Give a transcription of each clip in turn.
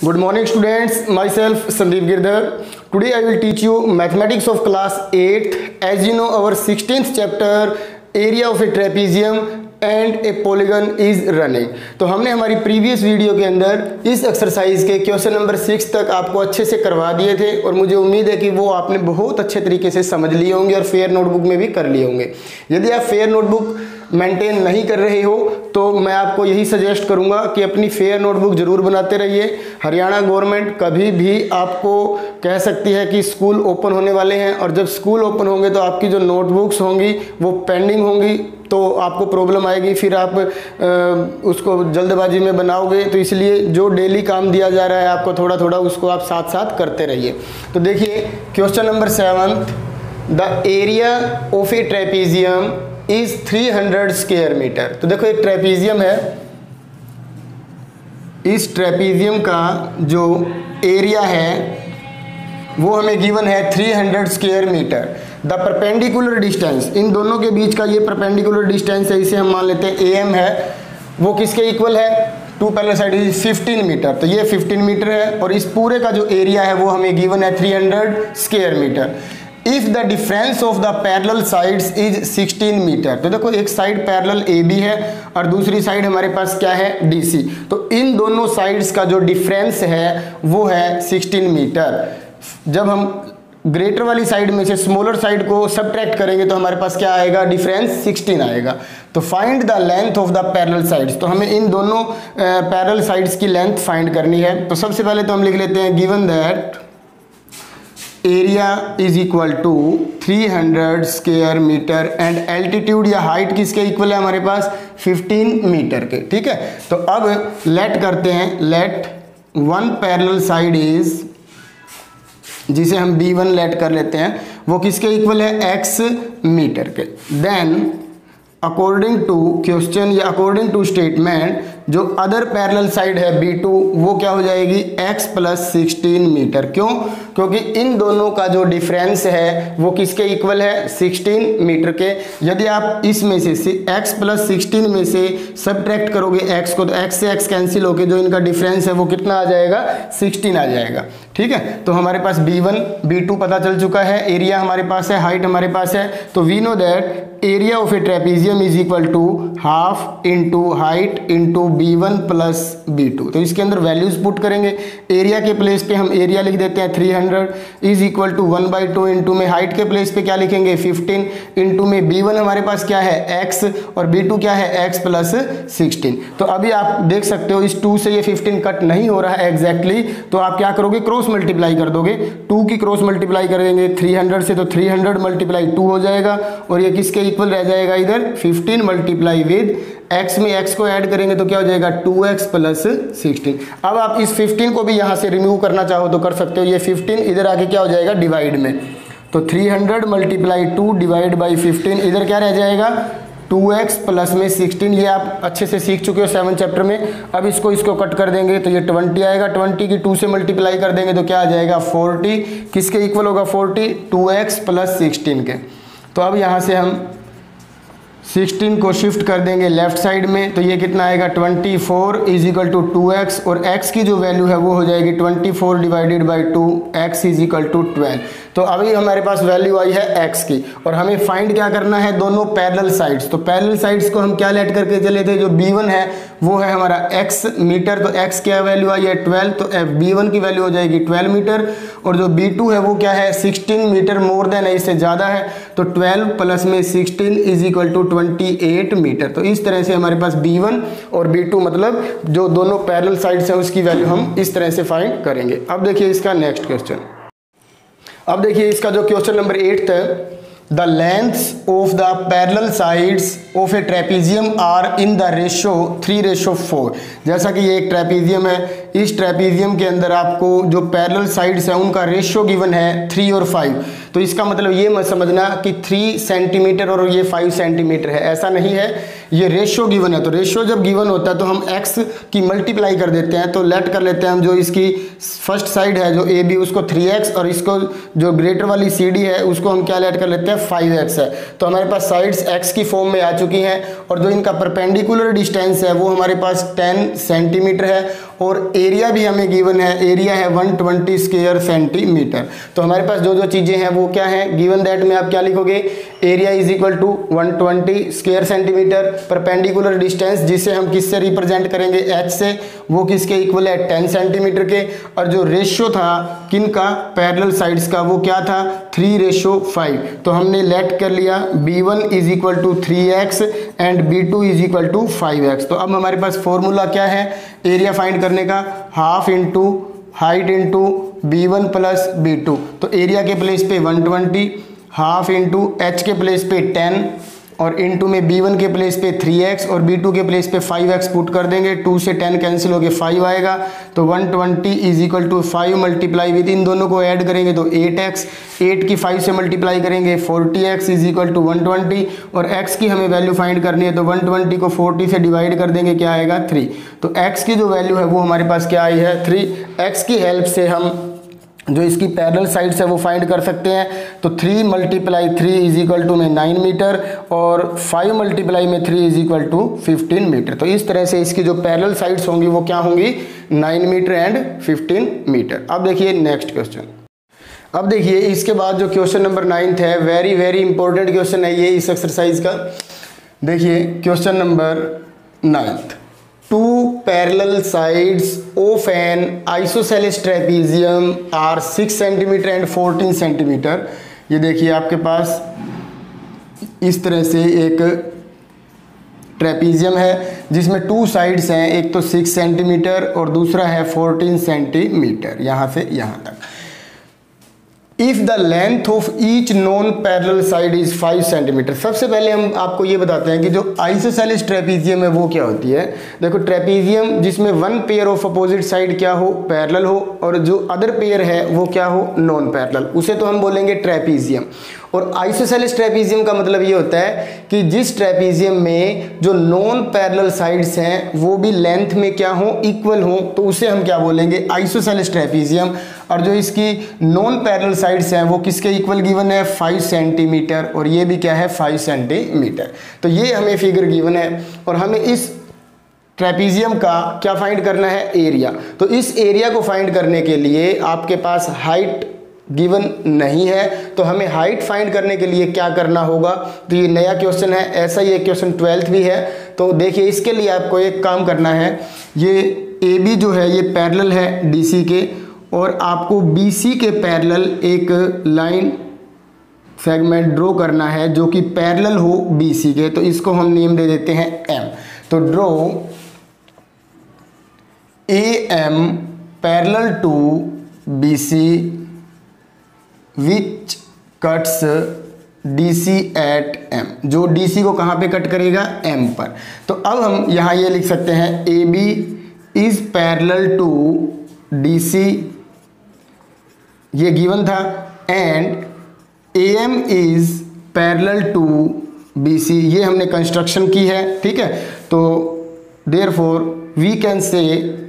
Good morning students, myself Sandeep Girdhar. Today I will teach you mathematics of class 8. As you know our 16th chapter area of a trapezium and a polygon is running तो हमने हमारी previous video के अंदर इस exercise के question number six तक आपको अच्छे से करवा दिए थे और मुझे उम्मीद है कि वो आपने बहुत अच्छे तरीके से समझ लिए होंगे और फेयर नोटबुक में भी कर लिए होंगे यदि आप फेयर नोटबुक मेंटेन नहीं कर रहे हो तो मैं आपको यही सजेस्ट करूँगा कि अपनी फेयर नोटबुक ज़रूर बनाते रहिए। हरियाणा गवर्नमेंट कभी भी आपको कह सकती है कि स्कूल ओपन होने वाले हैं और जब स्कूल ओपन होंगे तो आपकी जो नोटबुक्स होंगी वो पेंडिंग होंगी तो आपको प्रॉब्लम आएगी फिर आप आ, उसको जल्दबाजी में बनाओगे। तो इसलिए जो डेली काम दिया जा रहा है आपको थोड़ा थोड़ा उसको आप साथ साथ करते रहिए। तो देखिए question number seven the area of a trapezium is 300 square metre तो देखो, एक ट्रेपीजियम है। इस ट्रेपीजियम का जो एरिया है, वो हमें गिवन है 300 square metre the perpendicular distance इन दोनों के बीच का ये परपेंडिकुलर डिस्टेंस है, इसे हम मान लेते हैं ए एम है। वो किसके इक्वल है? Two parallel side is 15 metre तो ये 15 मीटर है और इस पूरे का जो एरिया है, वो हमें गिवन है 300 square metre if the difference of the parallel sides is 16 metre तो देखो एक साइड पैरल ए बी है और दूसरी साइड हमारे पास क्या है? डी सी तो इन दोनों साइड्स का जो डिफरेंस है, वो है 16 मीटर जब हम ग्रेटर वाली साइड में से स्मॉलर साइड को सब्ट्रैक्ट करेंगे तो हमारे पास क्या आएगा? डिफरेंस 16 आएगा. तो find the length of the parallel sides तो हमें इन दोनों पैरेलल साइड्स की लेंथ फाइंड करनी है. तो सबसे पहले तो हम लिख लेते हैं given that area is equal to 300 square metre and altitude या हाइट किसके इक्वल है हमारे पास? 15 मीटर के, ठीक है? तो अब लेट करते हैं let one parallel side is जिसे हम बी वन लेट कर लेते हैं, वो किसके इक्वल है? एक्स मीटर के। देन अकॉर्डिंग टू क्वेश्चन या अकॉर्डिंग टू स्टेटमेंट जो अदर पैरेलल साइड है बी टू वो क्या हो जाएगी? एक्स प्लस सिक्सटीन मीटर क्यों? क्योंकि इन दोनों का जो डिफरेंस है, वो किसके इक्वल है? 16 मीटर के। यदि आप इसमें से x प्लस सिक्सटीन में से सब्ट्रैक्ट करोगे x को तो x से x कैंसिल होकर जो इनका डिफरेंस है, वो कितना आ जाएगा? 16 आ जाएगा। ठीक है? तो हमारे पास B1 B2 पता चल चुका है। एरिया हमारे पास है हाइट हमारे पास है। तो we know that area of a trapezium is equal to half into height into B one plus B two तो इसके अंदर वैल्यूज़ पुट करेंगे। एरिया के प्लेस पे हम एरिया लिख देते हैं 300 is equal to one by two into में हाइट के प्लेस पे क्या लिखेंगे? 15 इंटू में बी वन हमारे पास क्या है? X और बी टू क्या है? X प्लस सिक्सटीन तो अभी आप देख सकते हो इस टू से ये 15 कट नहीं हो रहा है एग्जैक्टली तो आप क्या करोगे? क्रॉस मल्टीप्लाई कर दोगे। टू की क्रॉस मल्टीप्लाई कर देंगे थ्री से तो थ्री हंड्रेड मल्टीप्लाई टू हो जाएगा। और ये किसके इक्वल रह जाएगा इधर 15 मल्टीप्लाई विद x में x को ऐड करेंगे तो क्या हो जाएगा 2x एक्स प्लस सिक्सटीन अब आप इस 15 को भी यहाँ से रिमूव करना चाहो तो कर सकते हो। ये 15 इधर आके क्या हो जाएगा डिवाइड में। तो 300 hundred multiply two divide by fifteen इधर क्या रह जाएगा? 2x एक्स प्लस में 16 ये आप अच्छे से सीख चुके हो सेवन चैप्टर में। अब इसको इसको कट कर देंगे तो ये 20 आएगा। 20 की 2 से मल्टीप्लाई कर देंगे तो क्या आ जाएगा? 40 किसके इक्वल होगा 40 2x एक्स प्लस सिक्सटीन के। तो अब यहाँ से हम 16 को शिफ्ट कर देंगे लेफ़्ट साइड में तो ये कितना आएगा? 24 four is equal to two X और एक्स की जो वैल्यू है वो हो जाएगी 24 four divided by two X is equal to twelve तो अभी हमारे पास वैल्यू आई है x की। और हमें फाइंड क्या करना है? दोनों पैरल साइड्स तो पैरल साइड्स को हम क्या लेट करके चले थे? जो b1 है, वो है हमारा x मीटर तो x क्या वैल्यू आई है? 12 तो b1 की वैल्यू हो जाएगी 12 मीटर और जो b2 है, वो क्या है? 16 मीटर मोर देन है, इससे ज़्यादा है। तो 12 प्लस में 16 इज़ इक्वल टू 28 मीटर तो इस तरह से हमारे पास b1 और b2 मतलब जो दोनों पैरल साइड्स हैं, उसकी वैल्यू हम इस तरह से फाइंड करेंगे। अब देखिए इसका नेक्स्ट क्वेश्चन अब देखिए इसका जो क्वेश्चन नंबर एट है the length of the parallel sides of a trapezium are in the ratio three ratio four जैसा कि ये एक ट्रेपीजियम है इस ट्रेपीजियम के अंदर आपको जो पैरेलल साइड्स हैं, उनका रेशियो गिवन है थ्री और फाइव तो इसका मतलब ये मत समझना कि थ्री सेंटीमीटर और ये फाइव सेंटीमीटर है। ऐसा नहीं है। ये रेशियो गिवन है। तो रेशियो जब गिवन होता है तो हम एक्स की मल्टीप्लाई कर देते हैं। तो लेट कर लेते हैं हम जो इसकी फ़र्स्ट साइड है, जो ए बी उसको थ्री एक्स और इसको जो ग्रेटर वाली सी डी है, उसको हम क्या लेट कर लेते हैं? फाइव एक्स है। तो हमारे पास साइड्स एक्स की फॉर्म में आ चुकी हैं और जो इनका परपेंडिकुलर डिस्टेंस है, वो हमारे पास टेन सेंटीमीटर है और एरिया भी हमें गिवन है एरिया है 120 ट्वेंटी स्क्वेयर सेंटीमीटर तो हमारे पास जो जो चीज़ें हैं, वो क्या है? गिवन दैट में आप क्या लिखोगे? Area is equal to 120 square centimetre perpendicular distance जिसे हम किससे रिप्रेजेंट करेंगे? एच से. वो किसके इक्वल है? टेन सेंटीमीटर के. और जो रेशियो था, किन का? पैरेलल साइड्स का. वो क्या था? थ्री रेशियो फाइव तो हमने लेट कर लिया B one is equal to three X and B two is equal to five X तो अब हमारे पास फॉर्मूला क्या है? एरिया फाइंड करने का half into height into B one plus B two तो एरिया के प्लेस पे one twenty half into H के प्लेस पे टेन और इन टू में बी वन के प्लेस पे थ्री एक्स और बी टू के प्लेस पे फाइव एक्स पुट कर देंगे। टू से टेन कैंसिल होकर फाइव आएगा। तो one twenty is equal to five multiply with इन दोनों को ऐड करेंगे तो एट एक्स एट की फाइव से मल्टीप्लाई करेंगे forty x is equal to one twenty और एक्स की हमें वैल्यू फाइंड करनी है तो वन ट्वेंटी को फोर्टी से डिवाइड कर देंगे, क्या आएगा? थ्री तो एक्स की जो वैल्यू है वो हमारे पास क्या आई है? थ्री एक्स की हेल्प से हम जो इसकी पैरल साइड्स है वो फाइंड कर सकते हैं। तो three multiply three is equal to में नाइन मीटर और फाइव मल्टीप्लाई में three is equal to fifteen metre तो इस तरह से इसकी जो पैरल साइड्स होंगी वो क्या होंगी? Nine metre and fifteen metre अब देखिए नेक्स्ट क्वेश्चन अब देखिए इसके बाद जो क्वेश्चन नंबर नाइन्थ है वेरी वेरी इंपॉर्टेंट क्वेश्चन है ये इस एक्सरसाइज का। देखिए question number ninth two parallel sides of an isosceles trapezium are 6 cm and 14 cm ये देखिए आपके पास इस तरह से एक ट्रेपीजियम है, जिसमें टू साइड्स हैं, एक तो 6 सेंटीमीटर और दूसरा है 14 सेंटीमीटर यहाँ से यहाँ तक। If the length of each non parallel side is five centimetre सबसे पहले हम आपको ये बताते हैं कि जो आइसोसेलिस ट्रेपीजियम है, वो क्या होती है? देखो ट्रेपीजियम जिसमें one pair of opposite side क्या हो? पैरल हो, और जो अदर पेयर है, वो क्या हो? नॉन पैरल उसे तो हम बोलेंगे ट्रेपीजियम और आइसोसेलिस ट्रेपीजियम का मतलब ये होता है कि जिस ट्रेपीजियम में जो नॉन पैरेलल साइड्स हैं, वो भी लेंथ में क्या हो इक्वल हो तो उसे हम क्या बोलेंगे? आइसोसेलिस ट्रेपीजियम और जो इसकी नॉन पैरेलल साइड्स हैं, वो किसके इक्वल गिवन है? फाइव सेंटीमीटर और ये भी क्या है? फाइव सेंटीमीटर तो ये हमें फिगर गिवन है। और हमें इस ट्रेपीजियम का क्या फाइंड करना है? एरिया तो इस एरिया को फाइंड करने के लिए आपके पास हाइट गिवन नहीं है तो हमें हाइट फाइंड करने के लिए क्या करना होगा? तो ये नया क्वेश्चन है, ऐसा ही एक क्वेश्चन ट्वेल्थ भी है। तो देखिए, इसके लिए आपको एक काम करना है। ये ए बी जो है, ये पैरेलल है डी सी के, और आपको बी सी के पैरेलल एक लाइन सेगमेंट ड्रॉ करना है, जो कि पैरेलल हो बी सी के। तो इसको हम नेम दे देते हैं एम तो draw a M parallel to B C which cuts D C at M जो डी सी को कहाँ पे कट करेगा? एम पर। तो अब हम यहाँ ये लिख सकते हैं A B is parallel to D C ये गिवन था। And A M is parallel to B C ये हमने कंस्ट्रक्शन की है, ठीक है? तो there for we can say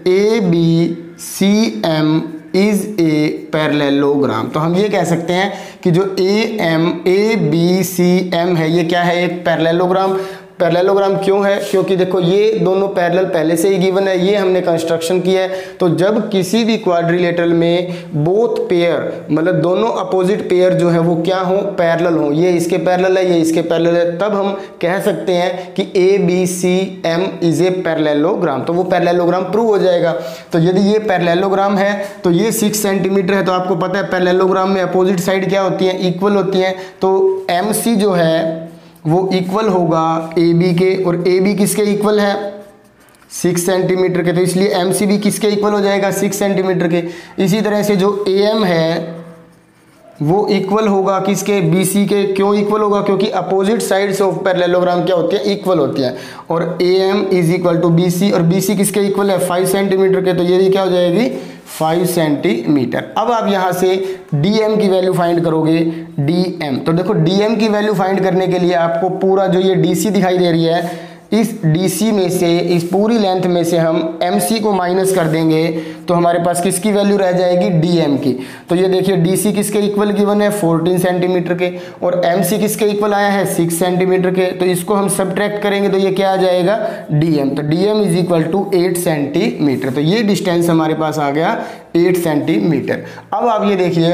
A B C M is a parallelogram तो हम ये कह सकते हैं कि जो A M A B C M है, ये क्या है? एक पैरलेलोग्राम पैरेललोग्राम क्यों है? क्योंकि देखो, ये दोनों पैरेलल पहले से ही गिवन है, ये हमने कंस्ट्रक्शन किया है। तो जब किसी भी क्वाड्रिलेटरल में बोथ पेयर मतलब दोनों अपोजिट पेयर जो है, वो क्या हो? पैरेलल हो। ये इसके पैरेलल है, ये इसके पैरेलल है। तब हम कह सकते हैं कि A B C M is a parallelogram तो वो पैरेललोग्राम प्रूव हो जाएगा। तो यदि ये पैरेललोग्राम है तो ये सिक्स सेंटीमीटर है तो आपको पता है पैरेललोग्राम में अपोजिट साइड क्या होती है? इक्वल होती है। तो एम सी जो है वो इक्वल होगा ए बी के, और ए बी किसके इक्वल है? सिक्स सेंटीमीटर के तो इसलिए एम सी बी किसके इक्वल हो जाएगा? सिक्स सेंटीमीटर के। इसी तरह से जो ए एम है, वो इक्वल होगा किसके? बी सी के। क्यों इक्वल होगा? क्योंकि अपोजिट साइड्स ऑफ़ पैरेललोग्राम क्या होती है? इक्वल होती है। और A M is equal to B C और बी सी किसके इक्वल है? फाइव सेंटीमीटर के। तो ये भी क्या हो जाएगी? फाइव सेंटीमीटर अब आप यहाँ से डी एम की वैल्यू फाइंड करोगे डी एम तो देखो डी एम की वैल्यू फाइंड करने के लिए आपको पूरा जो ये डी सी दिखाई दे रही है इस डीसी में से, इस पूरी लेंथ में से हम एमसी को माइनस कर देंगे तो हमारे पास किसकी वैल्यू रह जाएगी? डीएम की। तो ये देखिए डीसी किसके इक्वल गिवन है? 14 सेंटीमीटर के। और एमसी किसके इक्वल आया है? 6 सेंटीमीटर के। तो इसको हम सब्ट्रैक्ट करेंगे तो ये क्या आ जाएगा? डीएम तो M is equal to eight centimetre तो ये डिस्टेंस हमारे पास आ गया एट सेंटीमीटर अब आप ये देखिए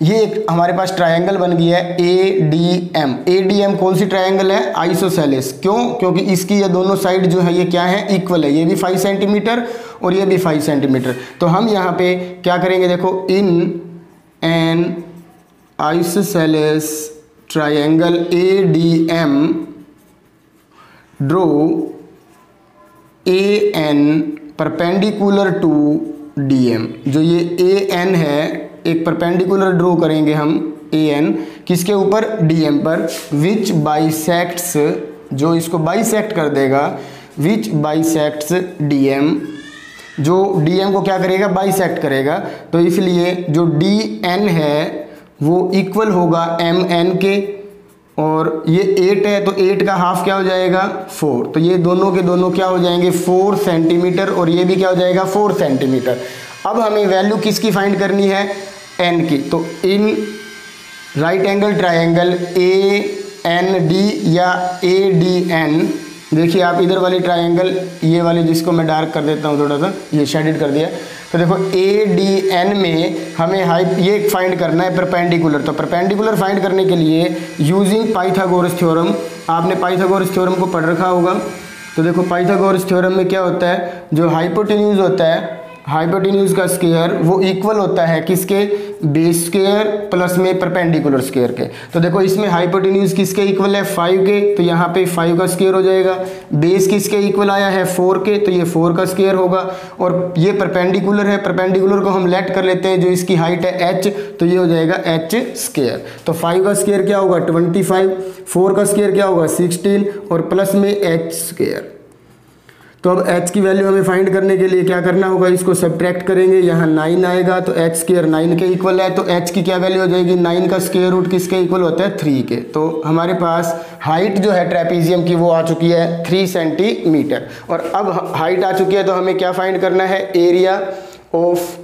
ये एक हमारे पास ट्रायंगल बन गया है A D M A D M कौन सी ट्रायंगल है? आइसोसेलिस क्यों? क्योंकि इसकी ये दोनों साइड जो है, ये क्या है? इक्वल है. ये भी फाइव सेंटीमीटर और ये भी फाइव सेंटीमीटर तो हम यहाँ पे क्या करेंगे? देखो in an isosceles triangle A D M draw A N perpendicular to D M जो ये ए एन है एक परपेंडिकुलर ड्रॉ करेंगे हम ए एन किसके ऊपर? डी एम पर। विच बाइसेक्ट्स जो इसको बाइसेक्ट कर देगा विच बाइसेक्ट्स डी एम जो डी एम को क्या करेगा? बाइसेक्ट करेगा। तो इसलिए जो डी एन है, वो इक्वल होगा एम एन के। और ये एट है तो एट का हाफ़ क्या हो जाएगा? फोर तो ये दोनों के दोनों क्या हो जाएँगे? फोर सेंटीमीटर और ये भी क्या हो जाएगा? फोर सेंटीमीटर अब हमें वैल्यू किसकी फाइंड करनी है? एन की। तो in right angle triangle A N D या ए डी एन देखिए आप इधर वाली ट्राइंगल ये वाली जिसको मैं डार्क कर देता हूँ थोड़ा सा, ये शेडिड कर दिया। तो देखो ए डी एन में हमें हाइप ये फाइंड करना है परपेंडिकुलर तो परपेंडिकुलर फाइंड करने के लिए यूजिंग पाइथागोरस थ्योरम आपने पाइथागोरस थ्योरम को पढ़ रखा होगा। तो देखो पाइथागोरस थ्योरम में क्या होता है? जो हाइपोटेन्यूज होता है हाइपोटेन्यूज का स्केयर वो इक्वल होता है किसके? बेस स्केयर प्लस में परपेंडिकुलर स्केयर के। तो देखो, इसमें हाइपोटेन्यूज किसके इक्वल है? फाइव के। तो यहाँ पे फाइव का स्केयर हो जाएगा। बेस किसके इक्वल आया है? फोर के। तो ये फोर का स्केयर होगा। और ये परपेंडिकुलर है। परपेंडिकुलर को हम लेट कर लेते हैं, जो इसकी हाइट है एच तो ये हो जाएगा एच स्केयर तो फाइव का स्केयर क्या होगा? ट्वेंटी फाइव फोर का स्केयर क्या होगा? सिक्सटीन और प्लस में एच स्केयर तो अब h की वैल्यू हमें फाइंड करने के लिए क्या करना होगा? इसको सब्ट्रैक्ट करेंगे, यहाँ नाइन आएगा तो एच स्केयर नाइन के इक्वल है तो h की क्या वैल्यू हो जाएगी? नाइन का स्केयर रूट किसके इक्वल होता है? थ्री के। तो हमारे पास हाइट जो है ट्रेपीजियम की, वो आ चुकी है थ्री सेंटीमीटर और अब हाइट आ चुकी है तो हमें क्या फाइंड करना है? एरिया ऑफ़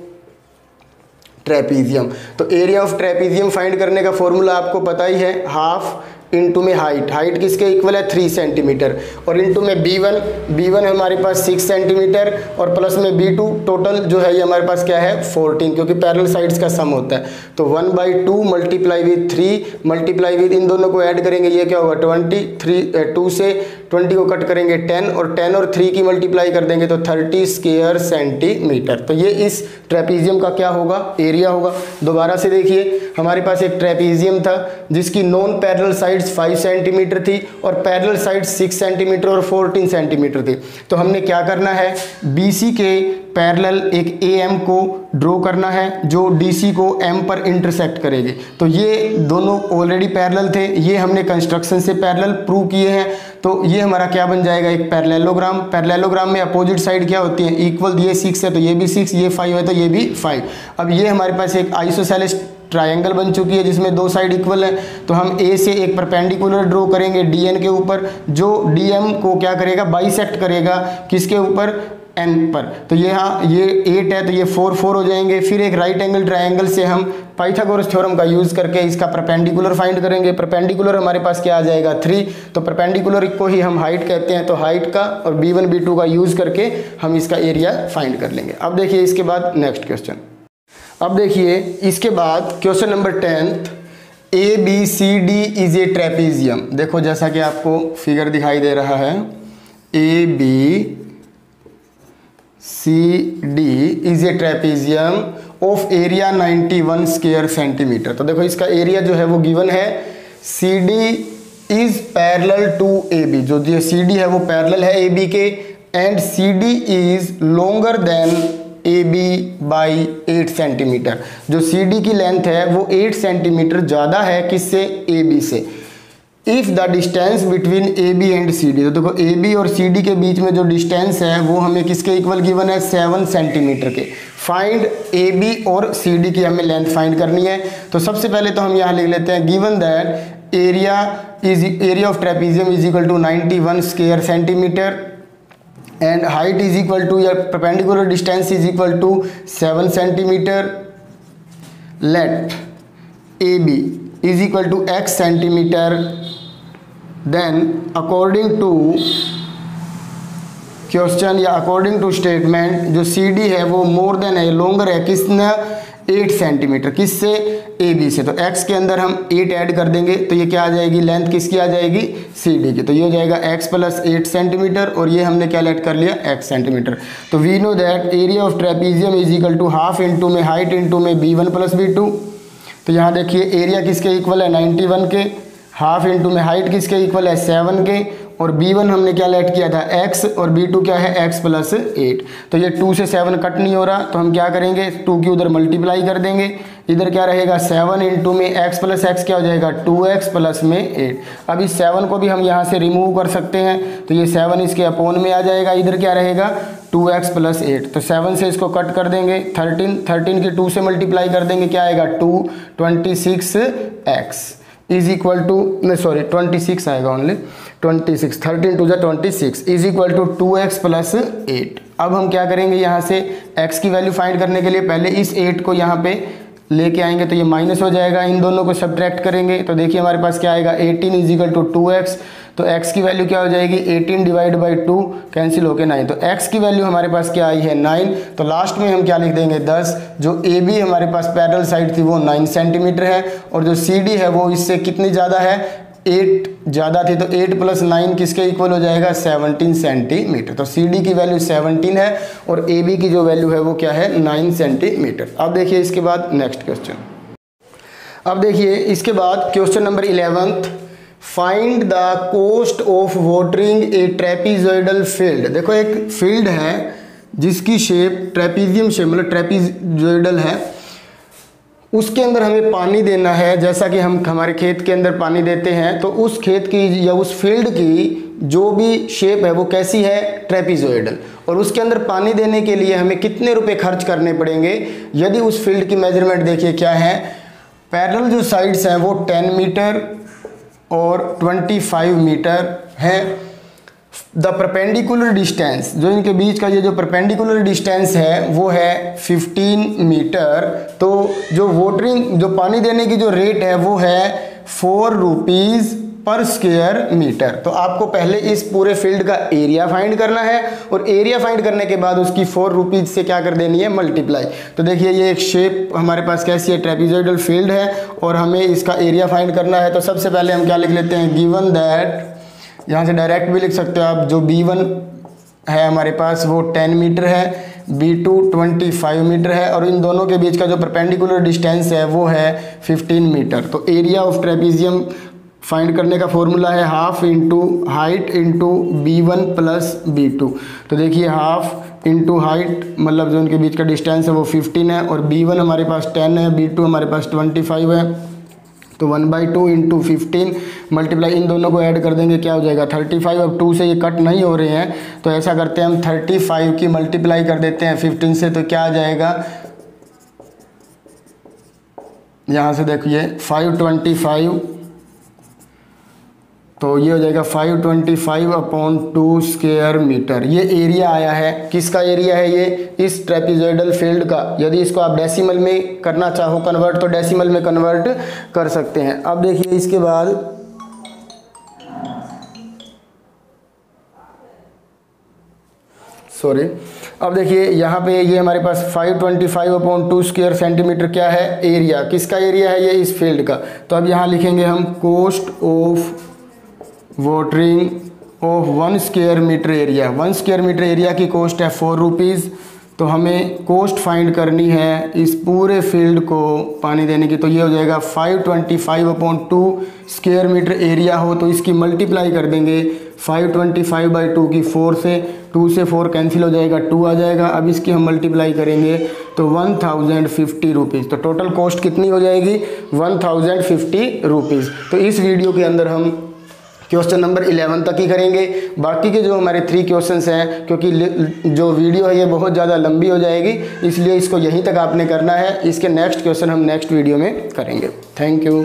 ट्रेपीजियम तो एरिया ऑफ़ ट्रेपीजियम फाइंड करने का फॉर्मूला आपको पता ही है हाफ़ इंटू में हाइट हाइट किसके इक्वल है? थ्री सेंटीमीटर और इंटू में बी वन बी वन हमारे पास सिक्स सेंटीमीटर और प्लस में बी टू टोटल जो है ये हमारे पास क्या है? फोर्टीन क्योंकि पैरल साइड्स का सम होता है। तो one by two multiply with three multiply with इन दोनों को ऐड करेंगे, ये क्या होगा? ट्वेंटी थ्री टू से ट्वेंटी को कट करेंगे टेन और टेन और थ्री की मल्टीप्लाई कर देंगे तो थर्टी स्केयर सेंटीमीटर तो ये इस ट्रेपीजियम का क्या होगा? एरिया होगा। दोबारा से देखिए, हमारे पास एक ट्रेपीजियम था जिसकी non parallel sides five centimetre थी और पैरल साइड्स सिक्स सेंटीमीटर और फोर्टीन सेंटीमीटर थी। तो हमने क्या करना है? बी के पैरेलल एक ए को ड्रॉ करना है, जो डीसी को एम पर इंटरसेक्ट करेगी। तो ये दोनों ऑलरेडी पैरेलल थे। ये हमने कंस्ट्रक्शन से पैरेलल प्रूव किए हैं। तो ये हमारा क्या बन जाएगा? एक पैरेललोग्राम पैरेललोग्राम में अपोजिट साइड क्या होती है? इक्वल ये सिक्स है तो ये भी सिक्स ये फाइव है तो ये भी फाइव अब ये हमारे पास एक आइसोसेलिस ट्रायंगल बन चुकी है, जिसमें दो साइड इक्वल है तो हम ए से एक परपेंडिकुलर ड्रॉ करेंगे डीएन के ऊपर, जो डीएम को क्या करेगा? बाइसेक्ट करेगा, किसके ऊपर? एन पर। तो ये हाँ ये एट है तो ये फोर फोर हो जाएँगे। फिर एक राइट एंगल ट्राइंगल से हम पाइथागोरस थ्योरम का यूज़ करके इसका परपेंडिकुलर फाइंड करेंगे। परपेंडिकुलर हमारे पास क्या आ जाएगा? थ्री तो परपेंडिकुलर को ही हम हाइट कहते हैं तो हाइट का और बी वन बी टू का यूज़ करके हम इसका एरिया फाइंड कर लेंगे। अब देखिए इसके बाद नेक्स्ट क्वेश्चन अब देखिए, इसके बाद question number tenth A B C D is a trapezium देखो जैसा कि आपको फिगर दिखाई दे रहा है। A B C D is a trapezium of area 91 square centimetre तो देखो, इसका एरिया जो है वो गिवन है। C D is parallel to A B जो सी डी है, वो पैरल है ए बी के। And C D is longer than A B by eight centimetre जो सी डी की लेंथ है, वो एट सेंटीमीटर ज़्यादा है किससे? ए बी से। If the distance between A B and C D तो देखो ए बी और सी डी के बीच में जो डिस्टेंस है, वो हमें किसके इक्वल गिवन है? सेवन सेंटीमीटर के। फाइंड ए बी और सी डी की हमें लेंथ फाइंड करनी है। तो सबसे पहले तो हम यहाँ लिख लेते हैं given that area is area of trapezium is equal to 91 square centimetre and height is equal to या perpendicular distance is equal to seven centimetre let A B is equal to x centimetre then according to question या according to statement जो C D है, वो more than है longer है, किसने eight centimetre, किससे? A B से। तो एक्स के अंदर हम एट ऐड कर देंगे तो ये क्या आ जाएगी? लेंथ किसकी आ जाएगी? सी डी की। तो ये हो जाएगा एक्स प्लस एट सेंटीमीटर और ये हमने क्या लेट कर लिया? एक्स सेंटीमीटर तो we know that area of trapezium is equal to half into में हाइट इंटू में B one plus B two तो यहाँ देखिए एरिया किसके इक्वल है? नाइन्टी वन के। हाफ़ इंटू में हाइट किसके इक्वल है? सेवन के। और b1 हमने क्या लेट किया था? X और b2 क्या है? X प्लस एट तो ये 2 से 7 कट नहीं हो रहा तो हम क्या करेंगे? 2 की उधर मल्टीप्लाई कर देंगे। इधर क्या रहेगा? 7 इंटू में x प्लस एक्स क्या हो जाएगा? 2x प्लस में 8 अब इस 7 को भी हम यहाँ से रिमूव कर सकते हैं तो ये 7 इसके अपोन में आ जाएगा। इधर क्या रहेगा? 2x एक्स प्लस एट तो 7 से इसको कट कर देंगे। 13 13 के 2 से मल्टीप्लाई कर देंगे। क्या आएगा? 2 26 x is equal to sorry 26 आएगा only twenty six thirteen two जो twenty six is equal to two x plus eight अब हम क्या करेंगे यहाँ से एक्स की वैल्यू फाइंड करने के लिए पहले इस एट को यहाँ पे लेके आएँगे तो ये माइनस हो जाएगा। इन दोनों को सब्ट्रैक्ट करेंगे तो देखिए हमारे पास क्या आएगा। 18 is equal to two x तो x की वैल्यू क्या हो जाएगी? 18 डिवाइड बाई टू कैंसिल होके नाइन तो x की वैल्यू हमारे पास क्या आई है? नाइन तो लास्ट में हम क्या लिख देंगे? 10 जो ए बी हमारे पास पैरल साइड थी वो नाइन सेंटीमीटर है और जो सी डी है वो इससे कितनी ज़्यादा है? एट ज़्यादा थी तो एट प्लस नाइन किसके इक्वल हो जाएगा? Seventeen centimetre. तो सी डी की वैल्यू सेवनटीन है और ए बी की जो वैल्यू है वो क्या है? Nine centimetre. अब देखिए इसके बाद नेक्स्ट क्वेश्चन अब देखिए इसके बाद question number eleventh find the cost of watering a trapezoidal field देखो एक फ़ील्ड है जिसकी शेप ट्रेपीजियम शेप मतलब ट्रेपिजोइडल है। उसके अंदर हमें पानी देना है। जैसा कि हम हमारे खेत के अंदर पानी देते हैं तो उस खेत की या उस फ़ील्ड की जो भी शेप है, वो कैसी है? ट्रेपिजोइडल। और उसके अंदर पानी देने के लिए हमें कितने रुपए खर्च करने पड़ेंगे? यदि उस फ़ील्ड की मेज़रमेंट देखिए क्या है। पैरल जो साइड्स हैं, वो 10 मीटर और 25 मीटर है। द परपेंडिकुलर डिस्टेंस जो इनके बीच का ये जो परपेंडिकुलर डिस्टेंस है, वो है 15 मीटर तो जो वोटरिंग जो पानी देने की जो रेट है, वो है four rupees per square metre तो आपको पहले इस पूरे फ़ील्ड का एरिया फाइंड करना है और एरिया फाइंड करने के बाद उसकी फोर रुपीज़ से क्या कर देनी है? मल्टीप्लाई तो देखिए, ये एक शेप हमारे पास कैसी है? ट्रेपिजोइडल फ़ील्ड है और हमें इसका एरिया फाइंड करना है। तो सबसे पहले हम क्या लिख लेते हैं? गिवन दैट यहाँ से डायरेक्ट भी लिख सकते हो आप, जो बी वन है हमारे पास, वो टेन मीटर है B two twenty five metre है, और इन दोनों के बीच का जो परपेंडिकुलर डिस्टेंस है, वो है फिफ्टीन मीटर तो एरिया ऑफ़ ट्रेपीजियम फाइंड करने का फॉर्मूला है half into height into B one plus B two तो देखिए हाफ़ इंटू हाइट मतलब जो उनके बीच का डिस्टेंस है, वो फिफ्टीन है, और बी वन हमारे पास टेन है बी टू हमारे पास ट्वेंटी फाइव है. तो one by two into fifteen multiply इन दोनों को ऐड कर देंगे, क्या हो जाएगा? थर्टी फाइव, अब टू से ये कट नहीं हो रहे हैं तो ऐसा करते हैं हम थर्टी फाइव की मल्टीप्लाई कर देते हैं फिफ्टीन से तो क्या आ जाएगा? यहाँ से देखिए, फाइव ट्वेंटी फाइव तो ये हो जाएगा 525 twenty five upon two square metre area area आया है। किसका एरिया है ये? इस ट्रेपिजोइडल फ़ील्ड का। यदि इसको आप डेसिमल में करना चाहो कन्वर्ट तो डेसिमल में कन्वर्ट कर सकते हैं। अब देखिए इसके बाद सॉरी अब देखिए यहाँ पे ये हमारे पास 525 twenty five upon two square centimetre क्या है? एरिया किसका एरिया है ये? इस फ़ील्ड का। तो अब यहाँ लिखेंगे हम cost of watering of one square metre area one square metre area की कॉस्ट है फोर रुपीज़ तो हमें कॉस्ट फाइंड करनी है इस पूरे फ़ील्ड को पानी देने की। तो ये हो जाएगा five twenty five upon two square metre area हो तो इसकी मल्टीप्लाई कर देंगे five twenty five by two की फोर से। टू से फोर कैंसिल हो जाएगा टू आ जाएगा। अब इसकी हम मल्टीप्लाई करेंगे तो वन थाउज़ेंड फिफ्टी रुपीज़ तो टोटल कॉस्ट कितनी हो जाएगी? वन थाउज़ेंड फिफ्टी रुपीज़ तो इस वीडियो के अंदर हम क्वेश्चन नंबर इलेवन तक ही करेंगे। बाकी के जो हमारे थ्री क्वेश्चन हैं, क्योंकि जो वीडियो है, ये बहुत ज़्यादा लंबी हो जाएगी, इसलिए इसको यहीं तक आपने करना है। इसके नेक्स्ट क्वेश्चन हम नेक्स्ट वीडियो में करेंगे। Thank you